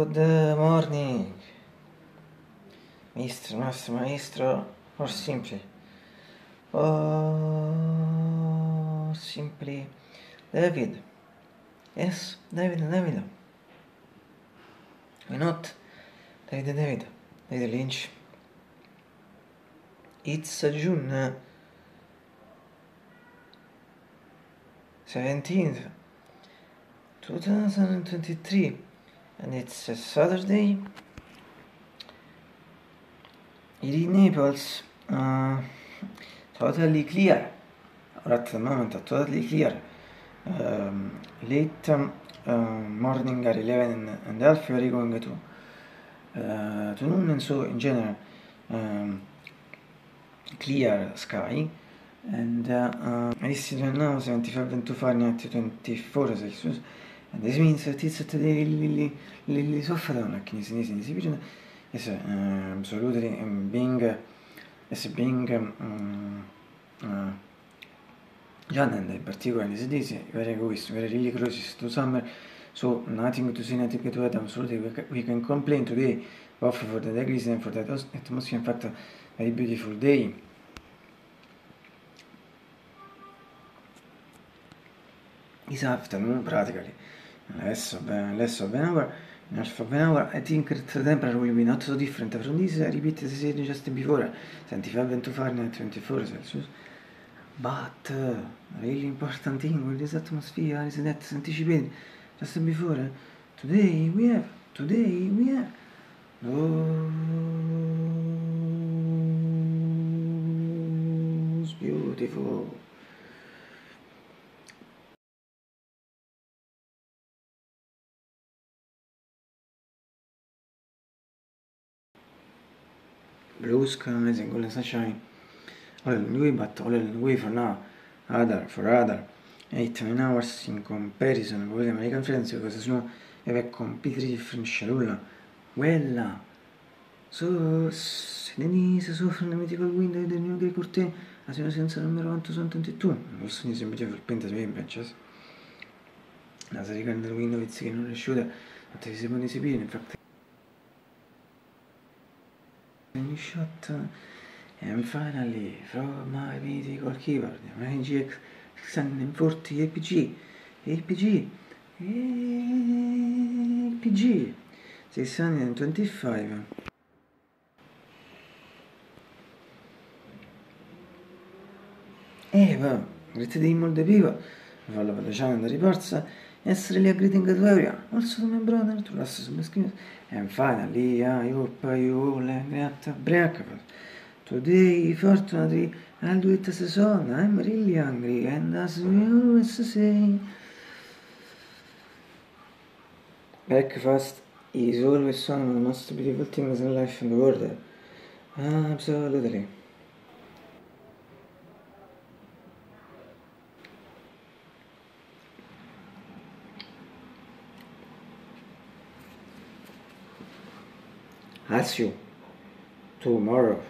Good morning, Mr. Master Maestro, or simply, or simply David. Yes, David, David. Why not? David, David, David Lynch. It's June 17th, 2023, and it's a Saturday. It is Naples, uh, totally clear, or at the moment, totally clear. Um, late um, uh, morning at 11 and half, we are going to, uh, to noon, and so in general, um, clear sky. And uh, uh, this is right now 75 to Fahrenheit 24 Celsius. Really soft down, like in Sinise, in Sibirin. Yes, uh, absolutely, um, being, uh, yes, being, um, uh, John and in particular in this very egoist, very really close to summer. So nothing to see, nothing to add. Absolutely, we can, complain today, both for the degrees and for the atmosphere. In fact, very beautiful day. This afternoon, practically, hour, in half of an hour, I think that the temperature will be not so different from this. Repeat I said just before, 75 and 2 Fahrenheit, 24 Celsius. But really important thing with this atmosphere is that anticipated just before uh, today we have today we have those beautiful blue skies and golden sunshine all in but in way for now. Other for other 8 9 hours in comparison. With the American friends because sono? E completely different nulla. Quella. So se Denise soffre una mythical window del mio grey curtain la signora senza numero 122 non so se mi piace il penta di Benches la serie del window che non riuscita a te si può esibire infatti shot And finally, from my mythical keyboard, MGX 640 APG, APG, APG 625. E va, grazie di molto vivo, fallo facendo riporsa, essere lì a greeting area, also my brother, to some screens, and finally, I hope you get breakfast. Today, fortunately, I'll do it as a song. I'm really hungry, and as we always say, breakfast is always one of the most beautiful things in life in the world. Absolutely. As you tomorrow.